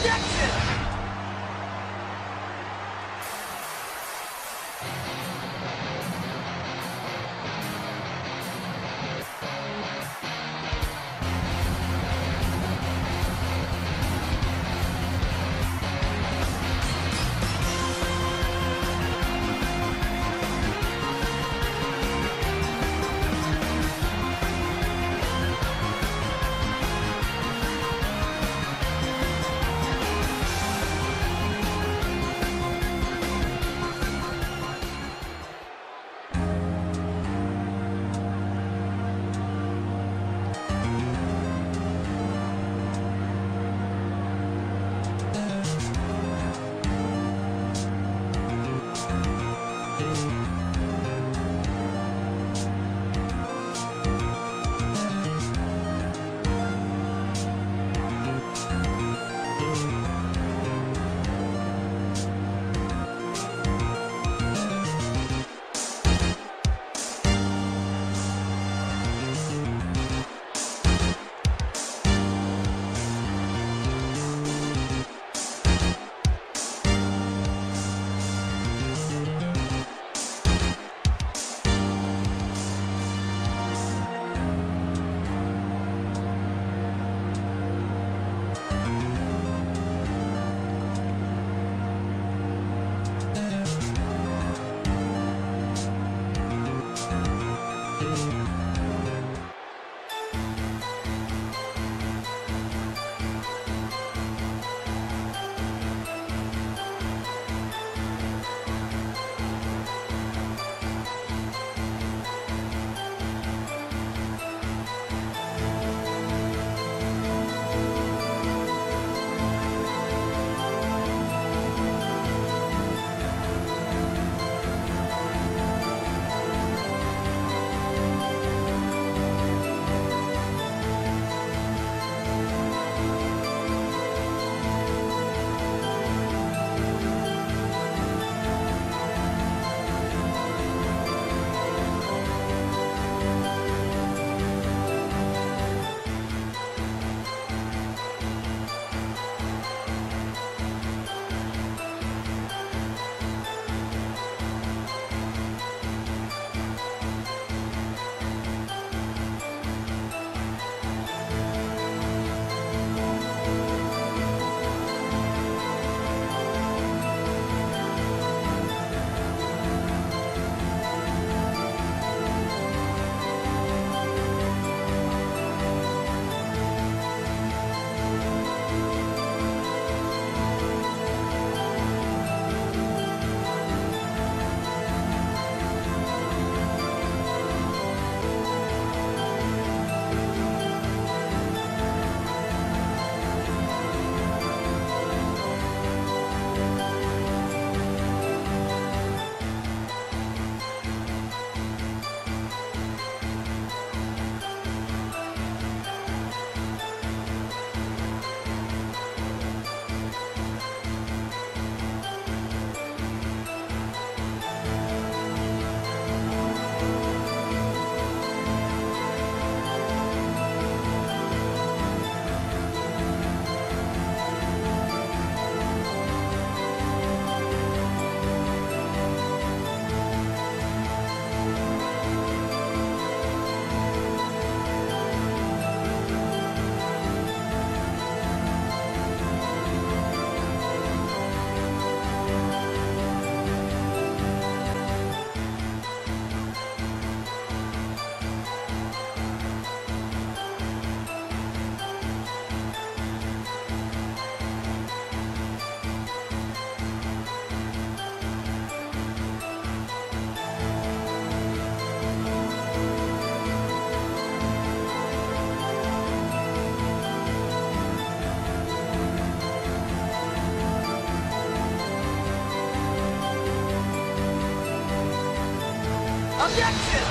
Objection! Objection!